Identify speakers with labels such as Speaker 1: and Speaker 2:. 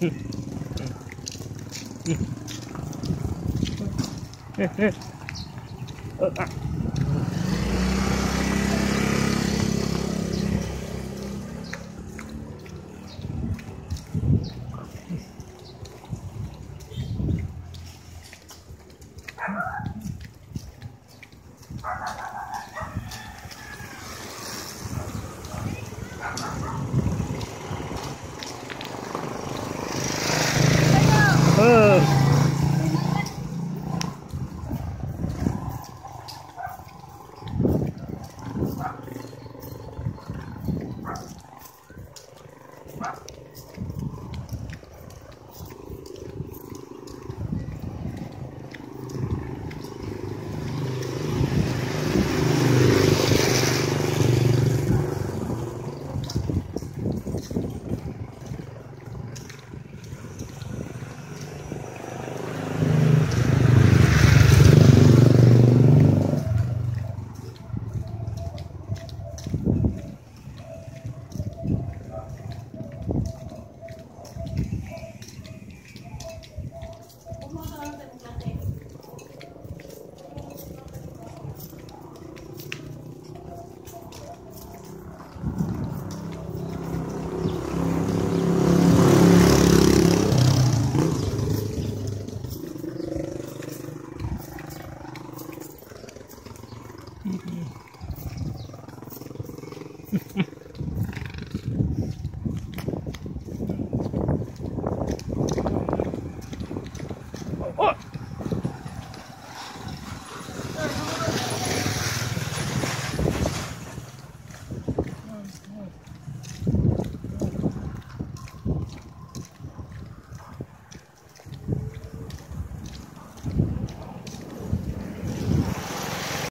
Speaker 1: Hmm.
Speaker 2: É, é.
Speaker 3: Mm-hmm.